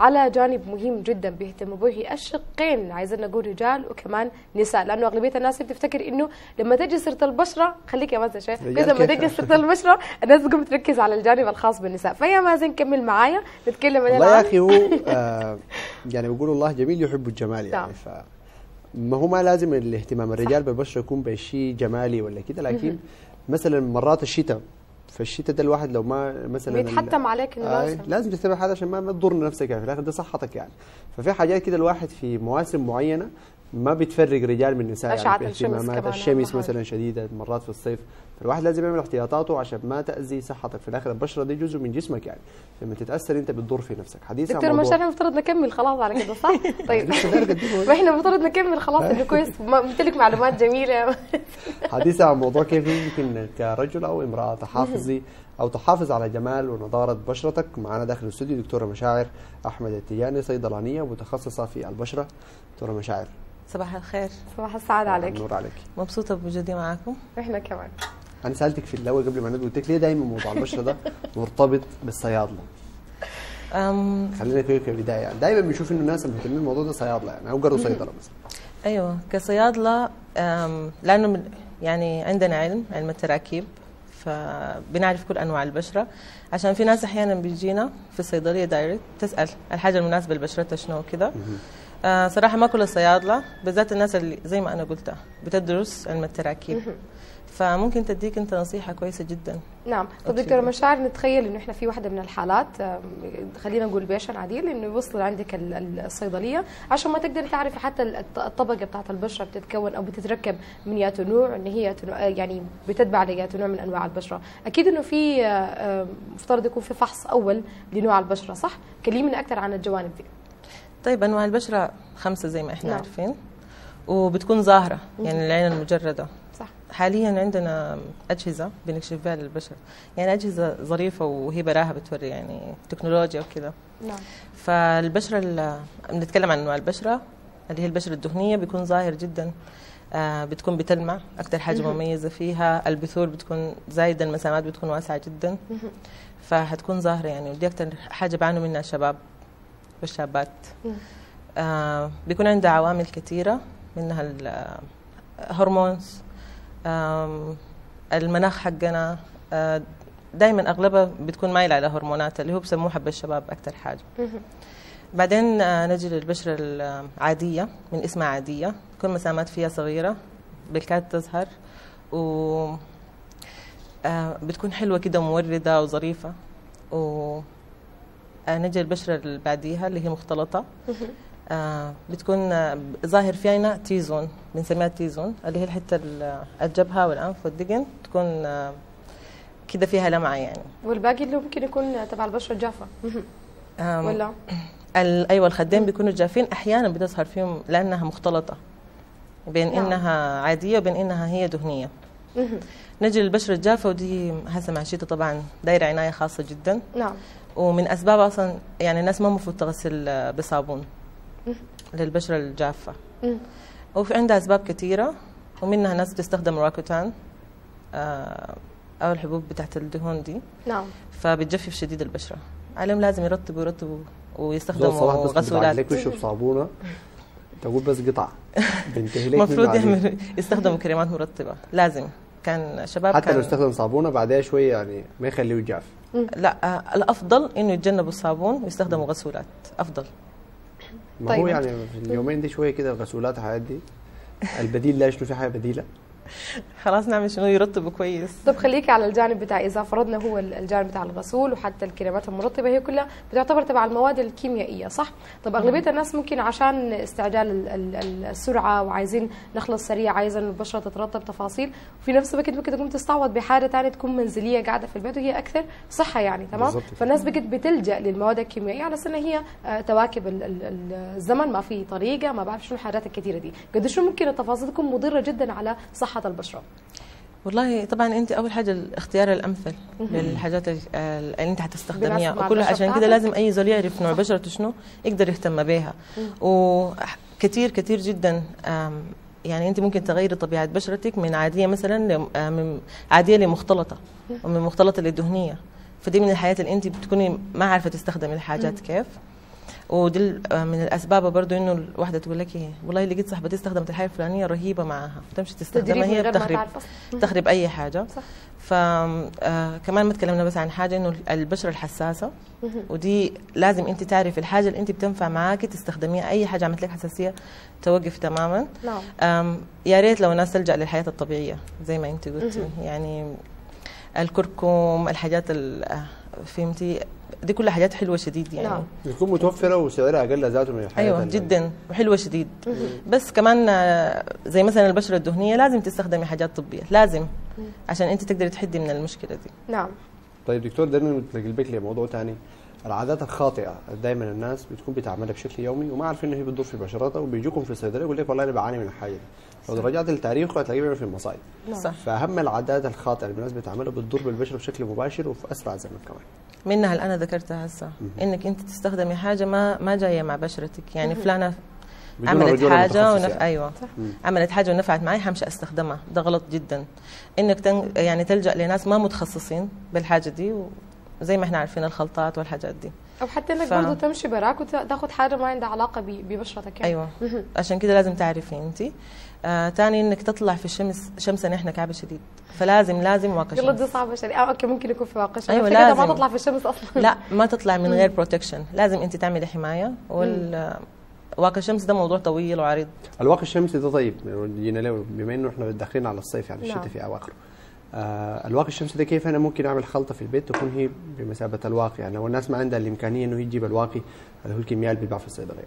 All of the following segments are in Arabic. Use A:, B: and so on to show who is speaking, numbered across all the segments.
A: على جانب مهم جدا بيهتموا به الشقين عايزين نقول رجال وكمان نساء لأنه أغلبية الناس بتفتكر إنه لما تجي سيرة البشرة خليك يا مازن شوي
B: رجال
A: لما؟ تجي سيرة البشرة الناس بتقوم تركز على الجانب الخاص بالنساء فيا مازن كمل معايا نتكلم عن
B: والله يا. أخي هو آه يعني بيقولوا الله جميل يحب الجمال
A: نعم.
B: يعني ف ما هو ما لازم الاهتمام الرجال بالبشرة يكون بشيء جمالي ولا كده لكن مثلا مرات الشتاء فالشتاء ده الواحد لو ما مثلا
A: بيتحتم عليك إنه
B: آه
A: لازم
B: تتبع هذا عشان ما, ما تضر نفسك يعني في الآخر ده صحتك يعني ففي حاجات كده الواحد في مواسم معينة ما بتفرق رجال من نساء يعني في
A: الشمس
B: اهتمامات. مثلا شديدة مرات في الصيف فالواحد لازم يعمل احتياطاته عشان ما تأذي صحتك. في الآخر البشرة دي جزء من جسمك يعني. لما تتأثر انت بتضر في نفسك. حديث عن
A: دكتور
B: موضوع-
A: مشاري المفترض نكمل خلاص على كده صح؟ طيب. وإحنا المفترض نكمل خلاص إنه كويس. بمتلك معلومات جميلة.
B: حديث عن موضوع كيف يمكن كرجل أو امرأة تحافظي أو تحافظ على جمال ونضارة بشرتك. معنا داخل الاستوديو دكتورة مشاعر أحمد التياني صيدلانيه ومتخصصة في البشرة. دكتورة مشاعر.
C: صباح الخير.
A: صباح السعادة عليك.
B: نور عليك.
C: مبسوطة بوجودي معاكم.
A: إحنا كمان.
B: أنا سألتك في الأول قبل ما ندوي قلت لك ليه دائما موضوع البشره ده مرتبط بالصيادلة؟
C: أم.
B: خلينا كده كبدايه يعني. دائما بنشوف إنه الناس المهتمين بالموضوع ده صيادلة يعني أو قروا صيدلة مثلا.
C: أيوة كصيادلة أم لأنه من يعني عندنا علم علم التراكيب فبنعرف كل أنواع البشرة. عشان في ناس أحيانا بيجينا في الصيدلية direct تسأل الحاجة المناسبة لبشرتها شنو وكذا آه صراحة ما كل الصيادلة بالذات الناس اللي زي ما أنا قلتها بتدرس علم التراكيب. فممكن تديك أنت نصيحة كويسة جدا.
A: نعم. طب. دكتوره مشاعر نتخيل إنه إحنا في واحدة من الحالات خلينا نقول patient عديل انه يوصل عندك ال- ال- الصيدلية عشان ما تقدري تعرفي حتى الط- الطبقة بتاعت البشرة بتتكون أو بتتركب من ياتو نوع إن هي آه، يعني بتتبع لياتو نوع من أنواع البشرة. أكيد إنه في آه، مفترض يكون في فحص أول لنوع البشرة صح؟ كلمينا أكثر عن الجوانب دي.
C: طيب أنواع البشرة خمسة زي ما إحنا
A: نعم.
C: عارفين وبتكون ظاهرة يعني العين
A: المجردة.
C: حاليا عندنا أجهزة بنكشف بها للبشر. يعني أجهزة ظريفة وهي براها بتوري يعني تكنولوجيا وكذا.
A: نعم.
C: فالبشرة ال- بنتكلم عن أنواع البشرة اللي هي البشرة الدهنية بيكون ظاهر جدا آه بتكون بتلمع أكثر حاجة مميزة فيها البثور بتكون زايدة المسامات بتكون واسعة جدا. فحتكون ظاهرة يعني. ودي أكثر حاجة بيعانوا منها الشباب والشابات. آه بيكون عندها عوامل كثيره منها الهرمونز آم، المناخ حقنا آه دائما اغلبها بتكون مايله على هرمونات اللي هو بسموه حب الشباب أكثر حاجة. بعدين آه، نجي للبشرة العادية من اسمها عادية. تكون مسامات فيها صغيرة بالكاد تظهر و آه، بتكون حلوة كده وموردة وظريفة. و نجي للبشرة اللي بعديها اللي هي مختلطة. آه، بتكون آه، ظاهر فينا تي زون بنسميها تي زون اللي هي الحتة ال- الجبهة والأنف والدقن تكون آه، كده فيها لمعة يعني.
A: والباقي اللي ممكن يكون تبع البشرة
C: الجافة.
A: ولا؟
C: أيوه الخدين بيكونوا جافين. أحيانا بتظهر فيهم لأنها مختلطة بين
A: نعم.
C: إنها عادية وبين إنها هي دهنية. نجي للبشرة الجافة ودي هسه مع الشتاء طبعا دايره عناية خاصة جدا.
A: نعم.
C: ومن أسباب أصلا يعني الناس ما المفروض تغسل آه، بصابون. للبشرة الجافة.
A: مم.
C: وفي عندها أسباب كثيرة ومنها ناس بتستخدم راكوتان آه، أو الحبوب بتاعت الدهون دي.
A: نعم.
C: فبتجفف شديد البشرة. عليهم لازم يرطبوا يرطبوا ويستخدموا غسولات.
B: لك وشه بصابونه تقول بس قطع. بنتهي لك
C: المفروض. يعمل يستخدموا كريمات مرطبة. لازم. كان شباب
B: حتى لو
C: كان
B: استخدم صابونة بعدها شوية يعني ما يخليه جاف
C: لا آه، الأفضل إنه يتجنبوا الصابون ويستخدموا غسولات. أفضل.
B: ما
A: طيب.
B: هو يعني في اليومين دي شوية كده الغسولات الحاجات دي البديل لا شنو في حاجة بديلة
C: خلاص نعمل شنو يرطبوا كويس
A: طب خليكي على الجانب بتاع إذا فرضنا هو الجانب بتاع الغسول وحتى الكريمات المرطبة هي كلها بتعتبر تبع المواد الكيميائية صح؟ طب أغلبية الناس ممكن عشان استعجال ال- ال- ال- السرعة وعايزين نخلص سريع عايزه البشرة تترطب تفاصيل وفي نفس الوقت ممكن تقوم تستعوض بحاجه ثانية تكون منزلية قاعدة في البيت وهي أكثر صحة يعني تمام؟ فالناس بقت بتلجأ للمواد الكيميائية على أساس إن هي آه، تواكب ال- ال- ال- الزمن ما في طريقة ما بعرف شنو الحاجات الكثيرة دي قد شو ممكن التفاصيل تكون مضرة جدا على صحة البشره
C: والله طبعا أنت أول حاجة الاختيار الأمثل للحاجات ال- اللي
A: أنت مع
C: وكلها عشان كده. لازم أي زول يعرف نوع بشرته شنو يقدر يهتم بها وكثير كثير جدا يعني أنت ممكن تغيري طبيعة بشرتك من عادية مثلا آه، من عادية لمختلطة ومن مختلطة لدهنية. فدي من الحياة اللي أنت بتكوني ما عارفة تستخدمي الحاجات كيف. ودي آه، من الأسباب برضو إنه الواحدة تقول لك إيه والله لقيت صاحبتي استخدمت الحاجة الفلانية رهيبة معاها تمشي تستخدمها هي بتخرب تخرب أي حاجة.
A: صح.
C: ف آه كمان ما تكلمنا بس عن حاجة إنه البشرة الحساسة. ودي لازم أنت تعرفي الحاجة اللي أنت بتنفع معاكي تستخدميها أي حاجة عملت لك حساسية توقف تماما.
A: نعم.
C: يا ريت لو الناس تلجأ للحياة الطبيعية زي ما أنت قلتي. يعني الكركم الحاجات ال- آه، فهمتي؟ دي كلها حاجات حلوة شديد يعني.
A: نعم.
B: بتكون متوفرة وسعرها أقل ذاته من
C: الحياة
B: أيوه
C: جدا. وحلوه شديد. بس كمان آه، زي مثلا البشرة الدهنية لازم تستخدمي حاجات طبية. لازم. عشان أنت تقدري تحدي من المشكلة دي.
A: نعم.
B: طيب دكتور ده ننتقل بك لموضوع ثاني العادات الخاطئة دائما الناس بتكون بتعملها بشكل يومي وما عارفين إنه هي بتضر في بشرتها وبيجوكم في الصيدلية يقول لك والله أنا بعاني من الحاجة دي. لو رجعت للتاريخ هتلاقيه في المصايب.
A: نعم.
C: صح.
B: فأهم العادات الخاطئة اللي الناس بتعملها بتضر بالبشره بشكل مباشر وفي أسرع زمن كمان.
C: منها اللي أنا ذكرتها هسه. إنك أنت تستخدمي حاجة ما ما جاية مع بشرتك. يعني
B: فلانة
C: عملت
B: حاجة
C: ونف...
B: يعني.
C: أيوه.
B: مم.
C: عملت حاجة ونفعت معي حمشي أستخدمها. ده غلط جدا. إنك تن... يعني تلجأ لناس ما متخصصين بالحاجة دي وزي ما إحنا عارفين الخلطات والحاجات دي.
A: أو حتى إنك
C: ف-
A: برضه تمشي براك وتاخذ حاجة ما عندها علاقة ب- ببشرتك يعني.
C: أيوه. عشان كده لازم تعرفي أنت. آه تاني إنك تطلع في الشمس شمسنا إحنا كعب شديد. فلازم لازم واقي
A: يلا دي
C: شمس
A: صعبة شوي آه okay ممكن يكون في واقي شمس.
C: أيوة،
A: فكده ما
C: لازم.
A: تطلع في الشمس أصلا.
C: لا ما تطلع من غير protection لازم أنت تعملي حماية. وال واقي الشمس ده موضوع طويل وعريض.
B: الواقي الشمسي ده طيب. يعني جينا له بما إنه إحنا داخلين على الصيف يعني الشتاء
A: نعم.
B: في اواخره الواقي الشمسي ده كيف أنا ممكن أعمل خلطة في البيت تكون هي بمثابة الواقي؟ يعني لو الناس ما عندها الإمكانية إنه يجيب الواقي اللي هو الكيميائي اللي بيتباع في الصيدلية.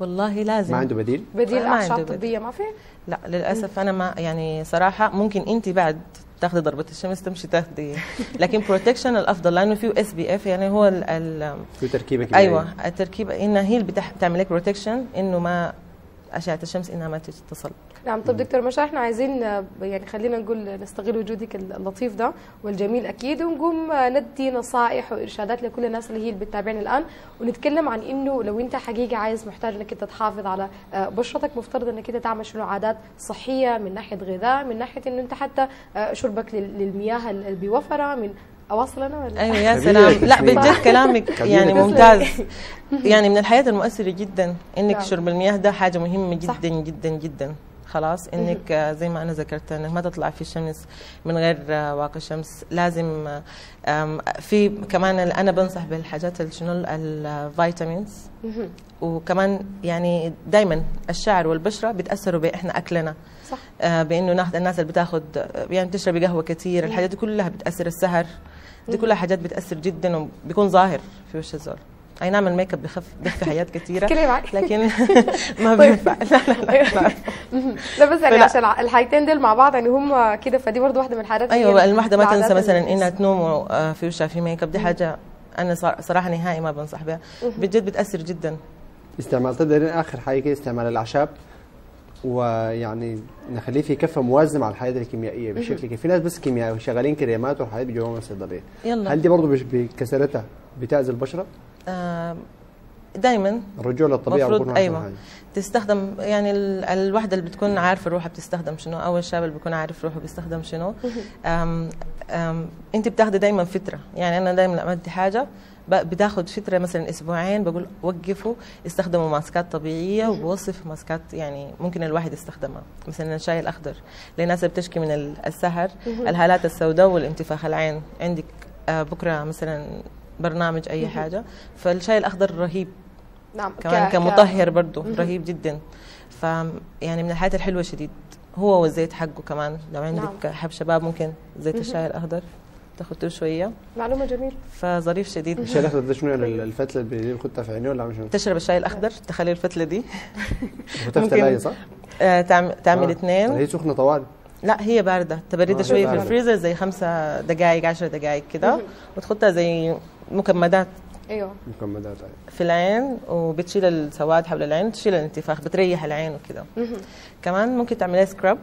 C: والله لازم.
B: ما عنده بديل؟
A: بديل اعشاب. طبية ما في؟
C: لا للأسف أنا ما يعني صراحة ممكن أنت بعد تاخذي ضربة الشمس تمشي تاخذي لكن protection الأفضل لأنه فيه SPF يعني هو ال ال
B: في تركيبه كيميائيه
C: أيوه التركيبة إنها هي اللي بتعمل لك protection إنه ما أشعة الشمس إنها ما تتصل.
A: نعم طب دكتورة مشاعر إحنا عايزين يعني خلينا نقول نستغل وجودك اللطيف ده والجميل أكيد ونقوم آه، ندي نصائح وإرشادات لكل الناس اللي هي اللي بتتابعنا الآن ونتكلم عن إنه لو أنت حقيقه عايز محتاج إنك أنت تحافظ على آه، بشرتك مفترض إنك أنت تعمل شنو عادات صحية من ناحية غذاء من ناحية إنه أنت حتى آه، شربك لل- للمياه بوفره من اواصل أنا ولا
C: أيوه يا سلام لا. بجد كلامك يعني. ممتاز يعني من الحياة المؤثرة جدا إنك
A: نعم.
C: شرب المياه ده حاجة
A: مهمة.
C: جدا جدا جدا خلاص إنك آه، زي ما أنا ذكرت إنك ما تطلع في الشمس من غير آه، واقي شمس. لازم آه، في كمان أنا بنصح بالحاجات ال- شنو ال- ال
A: vitamins.
C: وكمان يعني دائما الشعر والبشرة بيتأثروا بإحنا أكلنا.
A: صح.
C: بإنه ناخذ الناس اللي بتاخذ يعني بتشربي قهوة كثير الحاجات دي كلها بتأثر السهر. دي كلها حاجات بتأثر جدا وبيكون ظاهر في وش الزول. أي نعم ال make up بخف بيخفي حاجات كثيره
A: معي.
C: لكن ما بينفع. لا لا لا, لا.
A: بس يعني. عشان الحاجتين دول مع بعض يعني هم كده فدي برضو واحدة من الحاجات اللي أيوه
C: الواحدة ما تنسى مثلا إنها تنوم آه، في وشها في ميك أب. دي حاجة أنا صراحة نهائي ما بنصح بها بجد بتأثر جدا.
B: استعمال طيب ده آخر حاجة كده استعمال الأعشاب. ويعني نخليه في كفة موازنة مع الحاجات الكيميائية بشكل كده في ناس بس كيميائي شغالين كريمات والحاجات بيجيبوها من الصيدلية.
C: يلا.
B: هل دي برضه بكسرتها بتأذي البشرة؟
C: دائما
B: الرجوع للطبيعة
C: مفروض
B: بيكون أحسن
C: أيوة.
B: حاجة.
C: تستخدم يعني ال- الوحدة اللي بتكون عارفه روحها بتستخدم شنو. أو الشاب اللي بيكون عارف روحه بيستخدم شنو. أم أم أنت بتاخدي دايما فترة. يعني أنا دايما لما بدي حاجة ب- بتاخد فترة مثلا أسبوعين بقول وقفوا استخدموا ماسكات طبيعية وبوصف ماسكات يعني ممكن الواحد يستخدمها. مثلا الشاي الأخضر. للناس اللي بتشكي من ال- السهر الهالات السوداء والانتفاخ. العين عندك آه، بكرة مثلا برنامج أي حاجة. فالشاي الأخضر رهيب.
A: نعم
C: كمان كمطهر برضه رهيب جدا. ف يعني من الحاجات الحلوة شديد. هو والزيت حقه كمان. لو عندك
A: نعم.
C: حب شباب ممكن زيت الشاي الأخضر تاخذ شوية.
A: معلومة جميلة.
C: فظريف شديد.
B: الشاي الأخضر ده شنو يعني؟ الفتلة اللي بيخدها في عينيه ولا شنو؟
C: تشرب الشاي الأخضر تخلي الفتلة دي.
B: ثلاجه صح؟
C: آه تعمل تعمل
B: آه.
C: اثنين
B: هي سخنة طوال.
C: لا هي باردة. تبريدها
B: آه،
C: شوية في. الفريزر زي خمسة دقائق عشر دقائق كده وتحطها زي مكمدات.
A: أيوه.
B: مكمدات أيوة.
C: في العين وبتشيل السواد حول العين تشيل الانتفاخ بتريح العين وكده. كمان ممكن تعمليها سكراب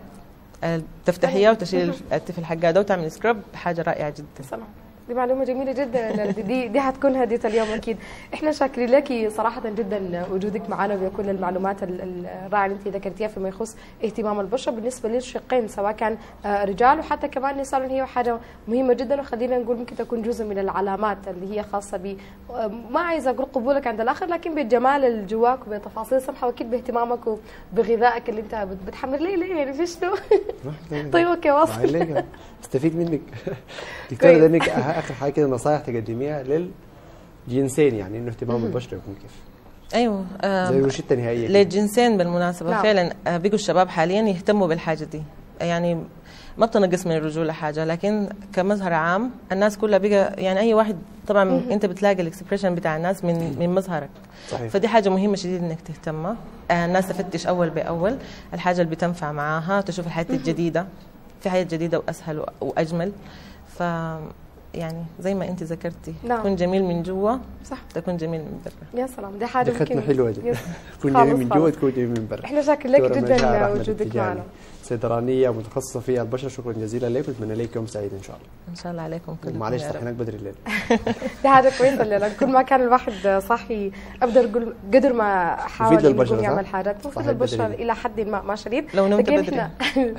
C: تفتحيها وتشيل التفل حقها ده وتعملي سكراب حاجة رائعة جدا.
A: سلام. دي معلومة جميلة جدا. دي دي, حتكون هدية اليوم أكيد. إحنا شاكرين لك صراحة جدا وجودك معنا وبكل المعلومات ال- ال- الرائعة اللي أنت ذكرتيها فيما يخص اهتمام البشرة بالنسبة للشقين سواء كان آه، رجال وحتى كمان نساء هي حاجة مهمة جدا. وخلينا نقول ممكن تكون جزء من العلامات اللي هي خاصة ب آه، ما عايزة أقول قبولك عند الآخر لكن بالجمال اللي جواك وبتفاصيل سمحة وأكيد باهتمامك وبغذائك اللي بت- بتحمل. ليه ليه؟ يعني في شنو؟ طيب أوكي واصل.
B: استفيد منك. دكتورة
A: كويس.
B: آخر حاجة كده نصائح تقدميها للجنسين يعني إنه اهتمام البشره يكون كيف.
C: أيوه
B: زي الروشته النهائيه كده.
C: للجنسين بالمناسبة
A: نعم.
C: فعلا آه، بقوا الشباب حاليا يهتموا بالحاجة دي. يعني ما بتنقص من الرجولة حاجة لكن كمظهر عام الناس كلها بقى يعني أي واحد طبعا أنت بتلاقي الاكسبريشن بتاع الناس من من مظهرك.
B: صحيح.
C: فدي حاجة مهمة شديد إنك تهتم. آه، الناس تفتش أول بأول الحاجة اللي بتنفع معاها تشوف الحياة الجديدة. في حياة جديدة وأسهل وأ- وأجمل. ف يعني زي ما أنت ذكرتي
A: نعم.
C: تكون جميل من جوا
A: صح
C: تكون جميل من برا
A: يا سلام دي
B: ختمه
A: ممكن
B: حلوة دي. تكون جميل من جوا. تكون جميل من برا
A: إحنا شاكر لك جدا وجودك معنا
B: صيدلانيه متخصصه في البشره شكرا جزيلا لك ونتمنى لك يوم سعيد إن شاء الله
C: إن شاء الله عليكم كلكم
B: معلش. صحيناك بدري الليل
A: دي حاجة كويسة لأن كل ما كان الواحد صحي أقدر أقول قدر ما حاول؟ يعمل حاجات مفيد للبشره. إلى حد ما ما شديد
C: لو نمت بدري.